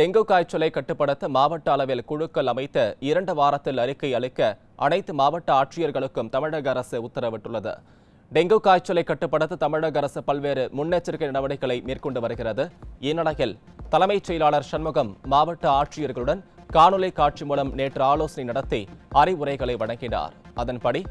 Dengue காய்ச்சலை கட்டுப்படுத்த மாவட்ட அளவில் குழுக்கள் அமைத்த இரண்டு வாரத்தில் அறிக்கை அளிக்க அனைத்து மாவட்ட ஆட்சியர்களுக்கும் தமிழக அரசு உத்தரவிட்டுள்ளது. டெங்கு காய்ச்சலை கட்டுப்படுத்த தமிழக அரசு பல்வேறு முன்னெச்சரிக்கை நடவடிக்கைகளை மேற்கொண்டு வருகிறது. இந்நிலையில் தலைமைச் செயலாளர் சண்முகம் மாவட்ட ஆட்சியர்களுடன் காணொலி காட்சி மூலம் நேற்று ஆலோசனை நடத்தி அறிவுரைகளை வழங்கினார். அதன்படி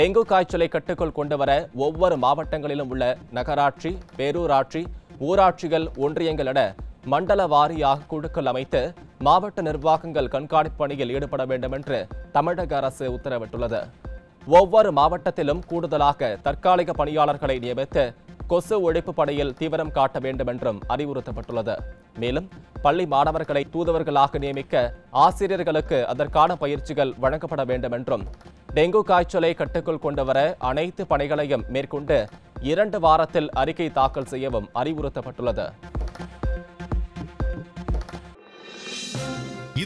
டெங்கு காய்ச்சலை கட்டுக்குள் கொண்டுவர ஒவ்வொரு மாவட்டங்களிலும் உள்ள நகராட்சி பேரூராட்சி ஊராட்சிகள் ஒன்றியங்கள் என மண்டல வாரியாக குழுக்கள் அமைத்து மாவட்ட நிர்வாகங்கள் கண்காணிப்பு பணியில் ஈடுபட வேண்டும் என்று தமிழக அரசு உத்தரவிட்டுள்ளது. ஒவ்வொரு மாவட்டத்திலும் கூடுதலாக தற்காலிக பணியாளர்களை நியமித்து கொசு ஒழிப்பு பணியில் தீவிரம் காட்ட வேண்டும் என்றும் அறிவுறுத்தப்பட்டுள்ளது. மேலும் பள்ளி மாணவர்களை தூதுவர்களாக நியமிக்க ஆசிரியர்களுக்கு அதற்கான பயிற்சிகள் வழங்கப்பட வேண்டும் என்றும் டெங்கு காய்ச்சலை கட்டுக்குள் கொண்டுவர அனைத்து பணிகளையும் மேற்கொண்டு இரண்டு வாரத்தில் அறிக்கை தாக்கல் செய்யவும் அறிவுறுத்தப்பட்டுள்ளது.